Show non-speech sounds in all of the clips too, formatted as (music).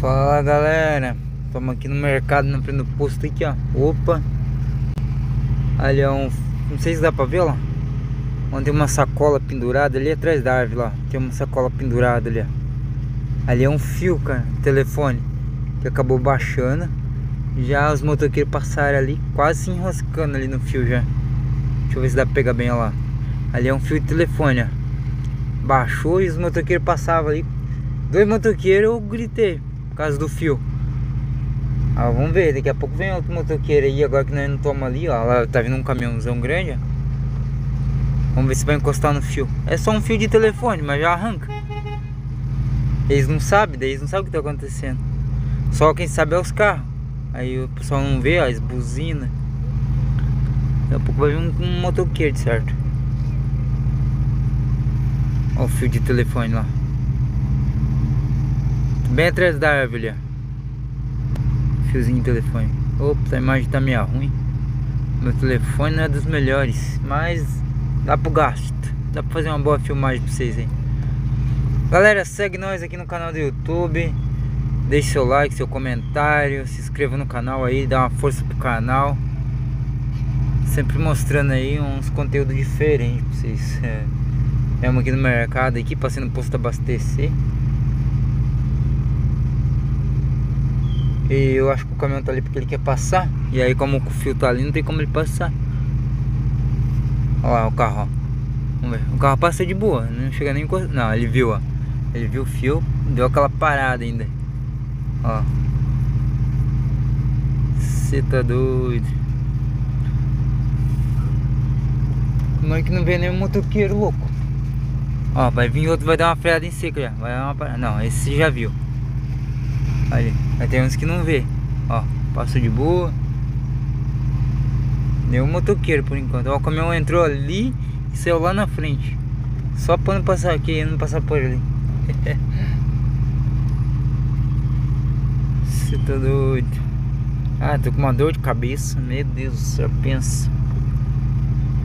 Fala galera, estamos aqui no mercado na frente posto aqui ó. Opa! Ali é um. Não sei se dá pra ver lá. Onde tem uma sacola pendurada ali atrás da árvore lá. Tem uma sacola pendurada ali ó. Ali é um fio, cara, telefone. Que acabou baixando. Já os motoqueiros passaram ali, quase se enroscando ali no fio já. Deixa eu ver se dá pra pegar bem ó lá. Ali é um fio de telefone, ó. Baixou e os motoqueiros passavam ali. Dois motoqueiros eu gritei causa do fio. Ah, vamos ver, daqui a pouco vem outro motoqueiro aí, agora que nós não toma ali, ó. Lá tá vindo um caminhãozão grande, ó. Vamos ver se vai encostar no fio. É só um fio de telefone, mas já arranca. Eles não sabem, daí eles não sabem o que tá acontecendo. Só quem sabe é os carros. Aí o pessoal não vê, ó, as buzinas. Daqui a pouco vai vir um, um motoqueiro, certo? Ó o fio de telefone lá. Bem atrás da árvore. Fiozinho de telefone. Opa, a imagem tá meio ruim. Meu telefone não é dos melhores, mas dá pro gasto. Dá pra fazer uma boa filmagem pra vocês aí. Galera, segue nós aqui no canal do YouTube. Deixe seu like, seu comentário. Se inscreva no canal aí, dá uma força pro canal. Sempre mostrando aí uns conteúdos diferentes pra vocês. (laughs) É, aqui no mercado, aqui passando posto abastecer. E eu acho que o caminhão tá ali porque ele quer passar. E aí como o fio tá ali, não tem como ele passar. Olha lá o carro, ó. Vamos ver. O carro passa de boa, não chega nem encostar. Não, ele viu, ó. Ele viu o fio, deu aquela parada ainda. Ó. Você tá doido. Como é que não vê nenhum motoqueiro louco? Ó, vai vir outro, vai dar uma freada em seca já. Vai dar uma parada. Não, esse já viu. Ali. Aí tem uns que não vê. Ó, passou de boa. Nenhum motoqueiro por enquanto. Ó, o caminhão entrou ali e saiu lá na frente. Só pra não passar aqui não passar por ali. (laughs) Você tá doido. Ah, tô com uma dor de cabeça. Meu Deus do céu, pensa.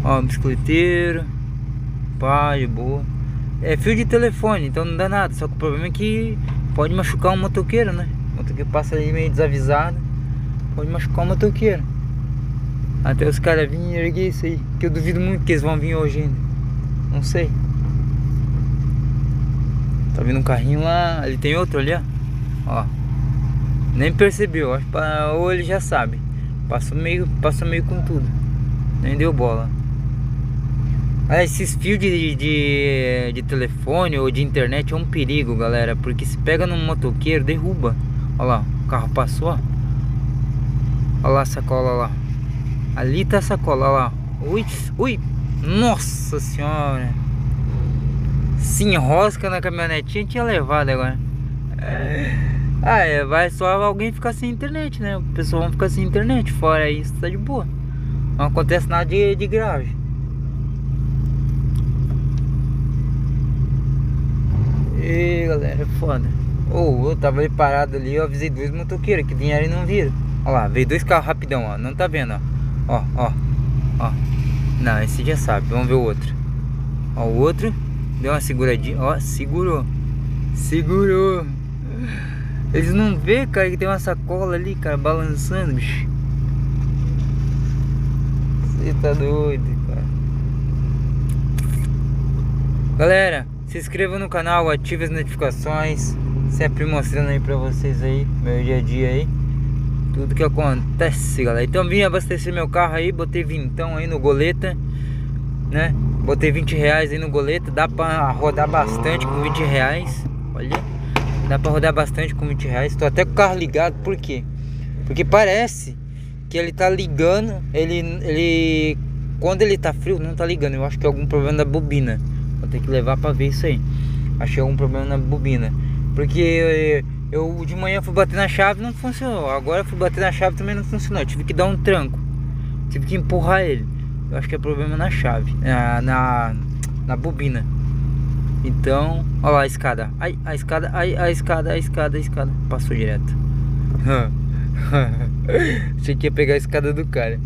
Ó, bicicleteiro. Pá, de boa. É fio de telefone, então não dá nada. Só que o problema é que pode machucar um motoqueiro, né? O motoqueiro passa ali meio desavisado. Pode machucar um motoqueiro. Até os caras virem erguer isso aí. Que eu duvido muito que eles vão vir hoje ainda. Não sei. Tá vindo um carrinho lá. Ali tem outro ali, ó. Ó. Nem percebeu. Acho ou ele já sabe. Passou meio, passou meio com tudo. Nem deu bola. Ah, esses fios de, de, de, telefone ou de internet é um perigo, galera. Porque se pega num motoqueiro, derruba. Olha lá, o carro passou, ó. Olha lá a sacola lá. Ali tá a sacola, olha lá. Ui, ui. Nossa senhora. Se enrosca na caminhonetinha, tinha levado agora. Ah, é, vai só alguém ficar sem internet, né? O pessoal vai ficar sem internet. Fora isso, tá de boa. Não acontece nada de, de grave. E galera, é foda. Ou oh, eu tava ali parado ali, eu avisei dois motoqueiros que vieram e não viram. Olha lá, veio dois carros rapidão, ó. Não tá vendo, ó. Ó, ó, ó. Não, esse já sabe. Vamos ver o outro. Ó, o outro deu uma seguradinha. Ó, segurou. Segurou. Eles não vê, cara, que tem uma sacola ali, cara, balançando, bicho. Você tá doido, cara. Galera, se inscreva no canal, ative as notificações. Sempre mostrando aí pra vocês aí, meu dia a dia aí. Tudo que acontece, galera. Então vim abastecer meu carro aí, botei vintão aí no goleta, né? Botei 20 reais aí no goleta, dá pra rodar bastante com 20 reais. Olha, dá pra rodar bastante com 20 reais. Tô até com o carro ligado, por quê? Porque parece que ele tá ligando, ele, ele... Quando ele tá frio, não tá ligando. Eu acho que é algum problema da bobina. Vou ter que levar pra ver isso aí. Achei algum problema na bobina. Porque eu, de manhã fui bater na chave não funcionou. Agora fui bater na chave também não funcionou. Eu tive que dar um tranco. Tive que empurrar ele. Eu acho que é problema na chave. Na, na, na bobina. Então, olha lá a escada. Ai, a escada, ai, a escada, a escada, a escada. Passou direto. Achei que ia pegar a escada do cara.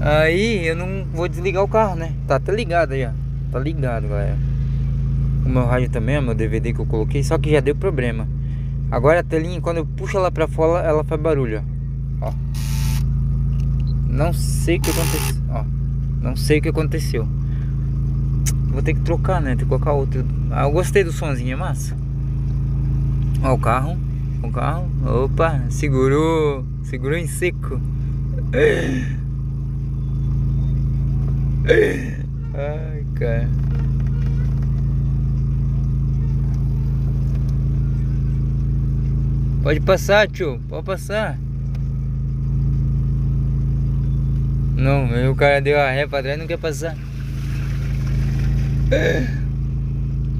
Aí eu não vou desligar o carro, né? Tá até ligado ó. Tá ligado, galera. O meu rádio também, o meu DVD que eu coloquei, só que já deu problema. Agora a telinha, quando eu puxo ela pra fora, ela faz barulho, ó. Não sei o que aconteceu, ó. Não sei o que aconteceu. Vou ter que trocar, né? Tem que colocar outro. Ah, eu gostei do sonzinho, é massa. Ó o carro. O carro. Opa, segurou. Segurou em seco. (gasps) Ai, cara. Pode passar, tio. Pode passar. Não, o cara deu a ré pra trás e não quer passar.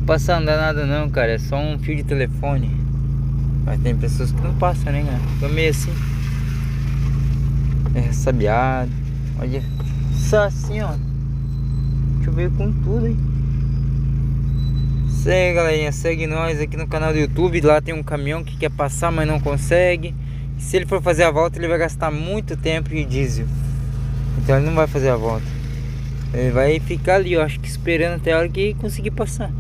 Passar não dá nada não, cara. É só um fio de telefone. Mas tem pessoas que não passam, né, cara? Tô meio assim. É sabiado. Olha. Só assim, ó. Choveu com tudo, hein? Segue, galerinha. Segue nós aqui no canal do YouTube. Lá tem um caminhão que quer passar, mas não consegue. Se ele for fazer a volta, ele vai gastar muito tempo e diesel. Então ele não vai fazer a volta. Ele vai ficar ali, eu acho que esperando até a hora que conseguir passar.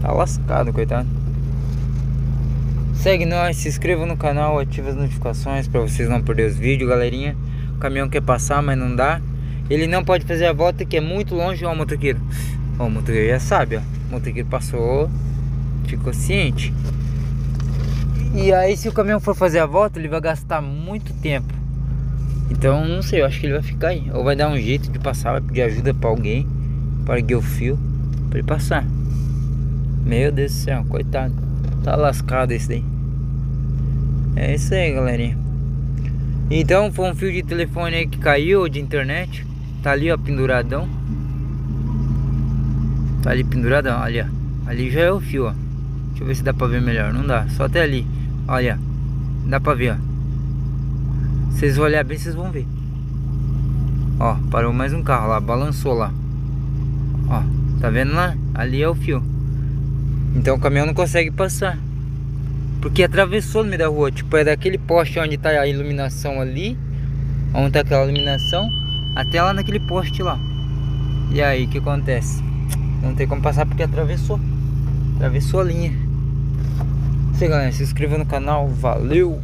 Tá lascado, coitado. Segue nós, se inscreva no canal, ative as notificações para vocês não perder os vídeos, galerinha. O caminhão quer passar, mas não dá. Ele não pode fazer a volta que é muito longe, ó, motoqueiro. Ó, o motoqueiro já sabe, ó. O motoqueiro passou, ficou ciente. E aí, se o caminhão for fazer a volta, ele vai gastar muito tempo. Então, não sei, eu acho que ele vai ficar aí. Ou vai dar um jeito de passar, vai pedir ajuda pra alguém, para erguer o fio, pra ele passar. Meu Deus do céu, coitado. Tá lascado esse daí. É isso aí, galerinha. Então, foi um fio de telefone aí que caiu, de internet. Tá ali, ó, penduradão. Tá ali penduradão, olha. Ali já é o fio, ó. Deixa eu ver se dá pra ver melhor. Não dá, só até ali. Olha, dá pra ver, ó. Vocês vão olhar bem, vocês vão ver. Ó, parou mais um carro lá, balançou lá. Ó, tá vendo lá? Ali é o fio. Então o caminhão não consegue passar. Porque atravessou no meio da rua. Tipo, é daquele poste onde tá a iluminação ali. Onde tá aquela iluminação. Até lá naquele poste lá. E aí, o que acontece? Não tem como passar porque atravessou. Atravessou a linha. Aí, galera. Se inscreva no canal. Valeu!